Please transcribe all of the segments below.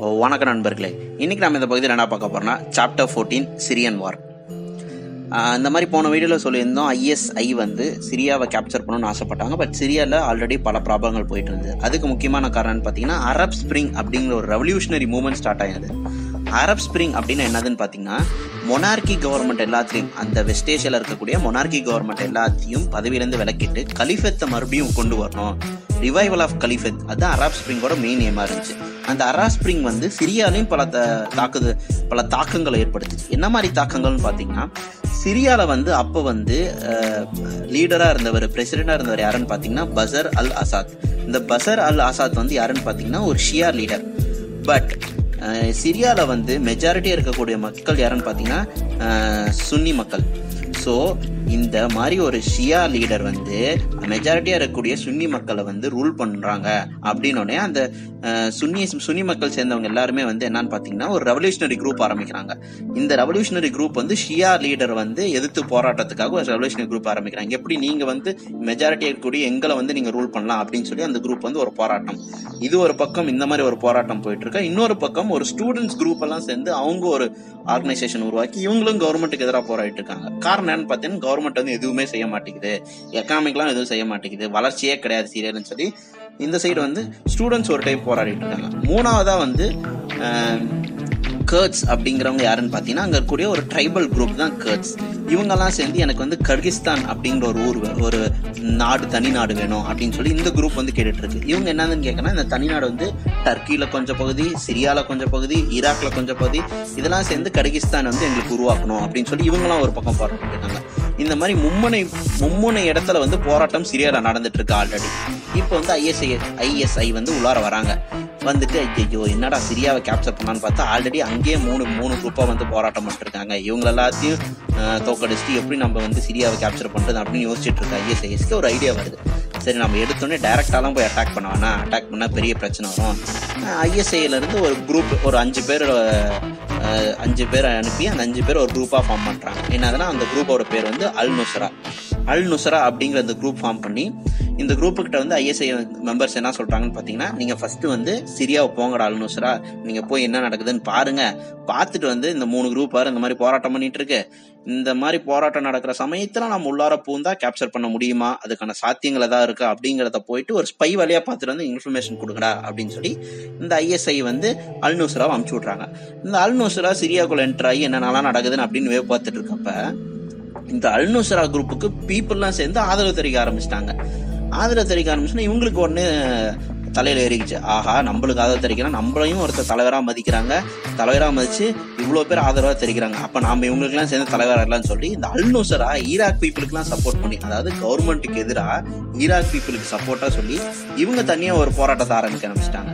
வணக்கம் நண்பர்களே. இன்னைக்கு நம்ம இந்த பகுதியில் என்ன பார்க்க போறோம்னா சாப்டர் ஃபோர்டீன் சிரியன் வார் இந்த மாதிரி போன வீடியோவில் சொல்லியிருந்தோம் ஐஎஸ்ஐ வந்து சிரியாவை கேப்சர் பண்ணணும்னு ஆசைப்பட்டாங்க பட் சிரியாவில் ஆல்ரெடி பல ப்ராப்ளங்கள் போயிட்டு இருந்தது. அதுக்கு முக்கியமான காரணம்னு பார்த்தீங்கன்னா அரப் ஸ்ப்ரிங் அப்படிங்கிற ஒரு ரெவல்யூஷனரி மூவ்மெண்ட் ஸ்டார்ட் ஆயிருது அரப் ஸ்ப்ரிங் அப்படின்னு என்னதுன்னு பார்த்தீங்கன்னா மொனார்கி கவர்மெண்ட் எல்லாத்தையும் அந்த வெஸ்ட் ஏஷியாவில் இருக்கக்கூடிய மொனார்கி கவர்மெண்ட் எல்லாத்தையும் பதவியிலேருந்து விலக்கிட்டு கலிஃபத்தை மறுபடியும் கொண்டு வரணும். ரிவைவல் ஆஃப் கலிஃபத் அதுதான் அரப் ஸ்ப்ரிங்கோட மெயின் ஏமா இருந்துச்சு. அந்த அரா ஸ்ப்ரிங் வந்து சிரியாலையும் பல த- தாக்குது பல தாக்கங்களை ஏற்படுத்துச்சு என்ன மாதிரி தாக்கங்கள்னு பார்த்தீங்கன்னா சிரியாவில் வந்து அப்போ வந்து லீடராக இருந்தவர் பிரசிடெண்டாக இருந்தவர் யாருன்னு பார்த்தீங்கன்னா பசர் அல் அசாத். இந்த பசர் அல் அசாத் வந்து யாருன்னு பார்த்தீங்கன்னா ஒரு ஷியா லீடர். பட் சிரியாவில் வந்து மெஜாரிட்டியாக இருக்கக்கூடிய மக்கள் யாருன்னு பார்த்தீங்கன்னா சுன்னி மக்கள். ஸோ இந்த மாதிரி ஒரு ஷியா லீடர் வந்து மெஜாரிட்டியாக இருக்கக்கூடிய சுன்னி மக்களை வந்து ரூல் பண்ணுறாங்க அப்படின்னோடனே அந்த சுன்னி சுன்னி மக்கள் சேர்ந்தவங்க எல்லாருமே வந்து என்னன்னு பார்த்தீங்கன்னா ஒரு ரெவல்யூஷனரி குரூப் ஆரம்பிக்கிறாங்க. இந்த ரெவல்யூஷனரி குரூப் வந்து ஷியா லீடர் வந்து எதிர்த்து போராட்டத்துக்காக ஒரு ரெவல்யூஷனரி குரூப் ஆரம்பிக்கிறாங்க. எப்படி நீங்கள் வந்து மெஜாரிட்டியாக இருக்கக்கூடிய எங்களை வந்து நீங்கள் ரூல் பண்ணலாம் அப்படின்னு சொல்லி அந்த குரூப் வந்து ஒரு போராட்டம். இது ஒரு பக்கம் இந்த மாதிரி ஒரு போராட்டம் போயிட்டு இருக்கு இன்னொரு பக்கம் ஒரு ஸ்டூடெண்ட்ஸ் குரூப் எல்லாம் சேர்ந்து அவங்க ஒரு ஆர்கனைசேஷன் உருவாக்கி இவங்களும் கவர்மெண்ட்டுக்கு எதிராக போராடிட்டு இருக்காங்க. காரணம் என்னன்னு பார்த்தீங்கன்னா கவர்மெண்ட் வந்து எதுவுமே செய்ய மாட்டேங்குது. எக்கனாமிக்லாம் எதுவும் செய்ய மாட்டேங்குது. வளர்ச்சியே கிடையாது சீரியல்னு சொல்லி. இந்த சைடு வந்து ஸ்டூடெண்ட்ஸ் ஒரு டைம் போராடிட்டு இருக்காங்க. மூணாவதா வந்து கர்ட்ஸ் அப்படிங்கிறவங்க யாருன்னு பார்த்தீங்கன்னா அங்கே இருக்கக்கூடிய ஒரு ட்ரைபல் குரூப் தான் கர்ட்ஸ் இவங்கெல்லாம் சேர்ந்து எனக்கு வந்து கர்கிஸ்தான் அப்படிங்கிற ஒரு ஊர் ஒரு நாடு தனி நாடு வேணும் அப்படின்னு சொல்லி இந்த குரூப் வந்து கேட்டுட்ருக்கு. இவங்க என்னதுன்னு கேட்கனா இந்த தனிநாடு வந்து டர்க்கியில் கொஞ்சம் பகுதி சிரியாவில் கொஞ்சம் பகுதி ஈராக்கில் கொஞ்சம் பகுதி இதெல்லாம் சேர்ந்து கர்கிஸ்தான் வந்து எங்களுக்கு உருவாக்கணும் அப்படின்னு சொல்லி இவங்கெல்லாம் ஒரு பக்கம் போராடிட்டு இந்த மாதிரி மும்முனை மும்முனை இடத்துல வந்து போராட்டம் சிரியால நடந்துட்டு இருக்கு ஆல்ரெடி இப்போ வந்து ஐஎஸ்ஐ ஐஎஸ்ஐ வந்து உள்ளார வராங்க. வந்துட்டு ஐயோ என்னடா சிரியாவை கேப்சர் பண்ணான்னு பார்த்தா ஆல்ரெடி அங்கேயே மூணு மூணு குரூப்பாக வந்து போராட்டம் பண்ணிருக்காங்க இவங்க எல்லாத்தையும் தோக்கடிச்சுட்டு எப்படி நம்ம வந்து சிரியாவை கேப்சர் பண்ணுறது அப்படின்னு யோசிச்சுட்டு இருக்க ஐஎஸ்ஐஎஸ்க்கு ஒரு ஐடியா வருது. சரி நம்ம எடுத்தோடனே டேரெக்டாலாம் போய் அட்டாக் பண்ண வேணாம். அட்டாக் பண்ணால் பெரிய பிரச்சனை வரும். ஐஎஸ்ஐலேருந்து ஒரு குரூப் ஒரு அஞ்சு பேர் அஞ்சு பேர் அனுப்பி அந்த அஞ்சு பேர் ஒரு குரூப்பாக ஃபார்ம் பண்ணுறாங்க என்னதுன்னா அந்த குரூப்போட பேர் வந்து அல் நுசரா அல் நுசரா அப்படிங்கிற அந்த குரூப் ஃபார்ம் பண்ணி இந்த குரூப்பு கிட்ட வந்து ஐஎஸ்ஐ மெம்பர்ஸ் என்ன சொல்றாங்கன்னு பாத்தீங்கன்னா நீங்க ஃபர்ஸ்ட் வந்து சிரியாவை போங்கடா அல்நூசரா. நீங்க போய் என்ன நடக்குதுன்னு பாருங்க. பார்த்துட்டு வந்து இந்த மூணு குரூப் பாரு இந்த மாதிரி போராட்டம் பண்ணிட்டு இருக்கு இந்த மாதிரி போராட்டம் நடக்கிற சமயத்துல நம்ம உள்ளார பூந்தா கேப்சர் பண்ண முடியுமா? அதுக்கான சாத்தியங்கள் ஏதாவது இருக்கு? அப்படிங்கறத போயிட்டு ஒரு ஸ்பை வழியா பார்த்துட்டு வந்து இன்ஃபர்மேஷன் கொடுங்கடா அப்படின்னு சொல்லி இந்த ஐஎஸ்ஐ வந்து அல் அமுச்சு விட்றாங்க. இந்த அல்நூசரா சிரியாக்குள்ள என்டர் ஆகி என்னென்னலாம் நடக்குதுன்னு அப்படின்னு வே பார்த்துட்டு இருக்கப்ப இந்த அல்நூசரா குரூப்புக்கு பீப்புள்லாம் சேர்ந்து ஆதரவு தெரிவிக்க ஆரம்பிச்சிட்டாங்க. ஆதரவு தெரிவிக்க ஆரம்பிச்சுன்னா இவங்களுக்கு உடனே தலையில ஏறிக்குச்சு. ஆஹா நம்மளுக்கு ஆதரவு தெரிவிக்கிறா நம்மளையும் ஒருத்தர் தலைவராக மதிக்கிறாங்க. தலைவராக மதிச்சு இவ்வளோ பேர் ஆதரவாக தெரிவிக்கிறாங்க. அப்போ நாம் இவங்களுக்குலாம் சேர்ந்து தலைவராகலாம்னு சொல்லி இந்த அல்நூசரா ஈராக் பீப்புளுக்குலாம் சப்போர்ட் பண்ணி அதாவது கவர்மெண்ட்டுக்கு எதிராக ஈராக் பீப்புளுக்கு சப்போர்ட்டாக சொல்லி இவங்க தனியாக ஒரு போராட்டத்தை ஆரம்பிக்க ஆரம்பிச்சிட்டாங்க.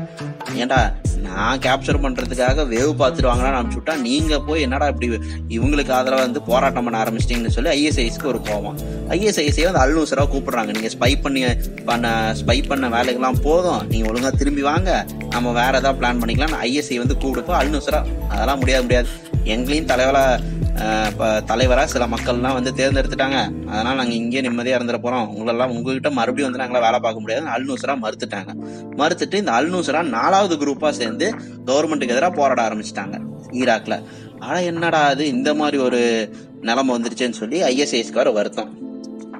ஏன்டா நான் கேப்சர் பண்ணுறதுக்காக வேவ் பார்த்துட்டு வாங்கலாம்னு அனுப்பிச்சு விட்டா போய் என்னடா இப்படி இவங்களுக்கு ஆதரவாக வந்து போராட்டம் பண்ண ஆரம்பிச்சிட்டிங்கன்னு சொல்லி ஐஎஸ்ஐஸ்க்கு ஒரு கோவம் ஐஎஸ்ஐஎஸ்ஐ வந்து அல்நூசராக கூப்பிட்றாங்க. நீங்கள் ஸ்பை பண்ணி பண்ண ஸ்பை பண்ண வேலைக்கெல்லாம் போதும். நீங்கள் ஒழுங்கா திரும்பி வாங்க. நம்ம வேற ஏதாவது பிளான் பண்ணிக்கலாம். ஐஎஸ்ஐ வந்து கூப்பிடுப்போ அல்நூசரா அதெல்லாம் முடியாது முடியாது. எங்களையும் தலைவரா இப்போ தலைவராக சில மக்கள்லாம் வந்து தேர்ந்தெடுத்துட்டாங்க. அதனால் நாங்கள் இங்கேயே நிம்மதியாக இருந்துட போகிறோம் உங்களெல்லாம் உங்ககிட்ட மறுபடியும் வந்து நாங்களாம் வேலை பார்க்க முடியாது. அல்நூசரா மறுத்துட்டாங்க. மறுத்துட்டு இந்த அல்நூசரா நாலாவது குரூப்பாக சேர்ந்து கவர்மெண்ட்டுக்கு எதிராக போராட ஆரம்பிச்சிட்டாங்க ஈராக்ல. ஆனால் என்னடா அது இந்த மாதிரி ஒரு நிலம வந்துருச்சுன்னு சொல்லி ஐஎஸ்ஐஸ்க்கு வர வருத்தம்.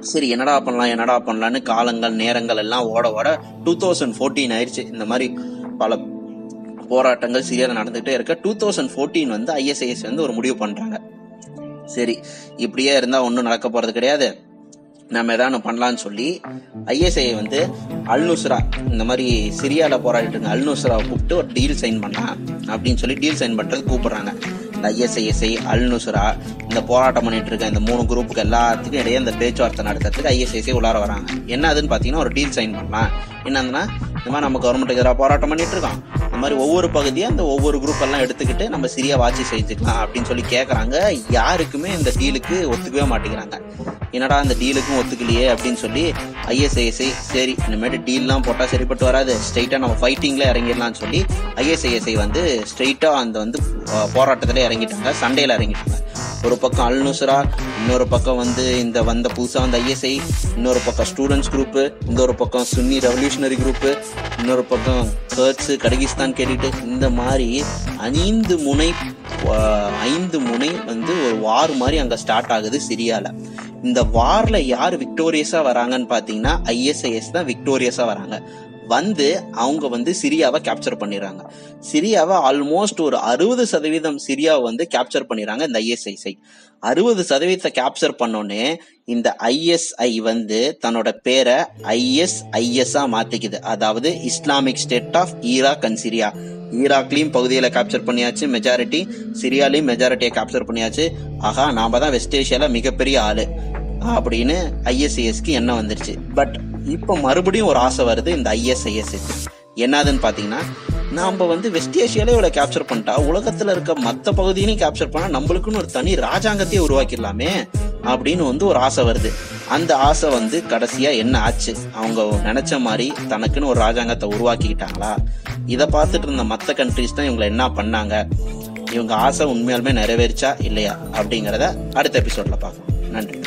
சரி என்னடா பண்ணலாம் என்னடா பண்ணலாம்னு காலங்கள் நேரங்கள் எல்லாம் ஓட ஓட டூ தௌசண்ட் ஃபோர்டீன் ஆயிடுச்சு இந்த மாதிரி பல போராட்டங்கள் சிரியால நடந்துகிட்டே இருக்க. டூ தௌசண்ட் ஃபோர்டீன் வந்து ஐஎஸ்ஐஎஸ் வந்து ஒரு முடிவு பண்ணுறாங்க சரி இப்படியே இருந்தால் ஒன்றும் நடக்க போகிறது கிடையாது. நம்ம ஏதாவது பண்ணலாம்னு சொல்லி ஐஎஸ்ஐ வந்து அல்நுஸ்ரா இந்த மாதிரி சிரியாவில் போராடிட்டு இருந்த அல்நுஸ்ராவை கூப்பிட்டு ஒரு டீல் சைன் பண்ணலாம் அப்படின்னு சொல்லி டீல் சைன் பண்ணுறது கூப்பிடுறாங்க. இந்த ஐஎஸ்ஐஎஸ்ஐ அல்நுஸ்ரா இந்த போராட்டம் பண்ணிட்டு இருக்க இந்த மூணு குரூப்புக்கு எல்லாத்துக்கும் இடையே இந்த பேச்சுவார்த்தை நடத்துறதுக்கு ஐஎஸ்ஐஎஸ்ஐ உள்ளார வராங்க. என்ன அதுன்னு பார்த்தீங்கன்னா ஒரு டீல் சைன் பண்ணலாம். என்னதுன்னா இந்த மாதிரி நம்ம கவர்மெண்ட்டுக்கு எதிராக போராட்டம் பண்ணிட்டு இருக்கோம். இந்த மாதிரி ஒவ்வொரு பகுதியும் அந்த ஒவ்வொரு குரூப் எல்லாம் எடுத்துக்கிட்டு நம்ம சிரியா வாட்சி செஞ்சுக்கலாம் அப்படின்னு சொல்லி கேட்குறாங்க யாருக்குமே இந்த டீலுக்கு ஒத்துக்கவே மாட்டேங்கிறாங்க. என்னடா அந்த டீலுக்கும் ஒத்துக்கலையே அப்படின்னு சொல்லி ஐஎஸ்ஐஎஸ்ஐ சரி இனிமேட்டு டீல்லாம் போட்டால் சரிப்பட்டு வராது. ஸ்ட்ரைட்டாக நம்ம ஃபைட்டிங்கில் இறங்கிடலாம்னு சொல்லி ஐஎஸ்ஐஎஸ்ஐ வந்து ஸ்ட்ரைட்டாக அந்த வந்து போராட்டத்தில் இறங்கிட்டாங்க. சண்டையில் இறங்கிட்டாங்க. ஒரு பக்கம் அல் இன்னொரு பக்கம் வந்து இந்த வந்த புதுசாக வந்த ஐஎஸ்ஐ இன்னொரு பக்கம் ஸ்டூடெண்ட்ஸ் குரூப்பு இன்னொரு பக்கம் சுன்னி ரெவல்யூஷனரி குரூப்பு இன்னொரு பக்கம் கர்ட்ஸு கடகிஸ்தான் கேட்டுட்டு இந்த மாதிரி ஐந்து முனை ஐந்து முனை வந்து ஒரு வார் மாதிரி அங்கே ஸ்டார்ட் ஆகுது சிரியாவில் இந்த வார்ல யார் விக்டோரியஸா வராங்கன்னு பாத்தீங்கன்னா ஐஎஸ்ஐஎஸ் தான் விக்டோரியஸா வராங்க. வந்து அவங்க வந்து சிரியாவை கேப்சர் பண்ணிடுறாங்க. சிரியாவை ஆல்மோஸ்ட் ஒரு அறுபது சதவீதம் சிரியாவை வந்து கேப்சர் பண்ணிடுறாங்க இந்த ஐஎஸ்ஐஎஸ்ஐ அறுபது சதவீதத்தை கேப்சர் பண்ணோன்னே இந்த ஐஎஸ்ஐ வந்து தன்னோட பேரை ஐஎஸ்ஐஎஸ்ஆ மாத்திக்குது. அதாவது Islamic state of Iraq and Syria ஈராக்லையும் பகுதியில கேப்சர் பண்ணியாச்சு. மெஜாரிட்டி சிரியாலையும் மெஜாரிட்டியை கேப்சர் பண்ணியாச்சு. ஆகா நாம தான் வெஸ்ட் ஏஷியால மிகப்பெரிய ஆளு. அப்படின்னு ஐஎஸ்ஐஎஸ்க்கு எண்ணம் வந்துருச்சு. பட் இப்போ மறுபடியும் ஒரு ஆசை வருது இந்த ஐஎஸ்ஐஎஸ் என்னதுன்னு பாத்தீங்கன்னா நாம வந்து வெஸ்ட் ஏஷியாலே இவ்வளவு கேப்சர் பண்ணிட்டா உலகத்துல இருக்க மத்த பகுதியிலையும் கேப்சர் பண்ணா நம்மளுக்குன்னு ஒரு தனி ராஜாங்கத்தையே உருவாக்கிடலாமே அப்படின்னு வந்து ஒரு ஆசை வருது. அந்த ஆசை வந்து கடைசியா என்ன ஆச்சு? அவங்க நினைச்ச மாதிரி தனக்குன்னு ஒரு ராஜாங்கத்தை உருவாக்கிக்கிட்டாங்களா? இதை பார்த்துட்டு இருந்த மற்ற கண்ட்ரிஸ் தான் இவங்களை என்ன பண்ணாங்க? இவங்க ஆசை உண்மையாலுமே நிறைவேறிச்சா இல்லையா அப்படிங்கிறத அடுத்த எபிசோட்ல பார்க்கலாம். நன்றி.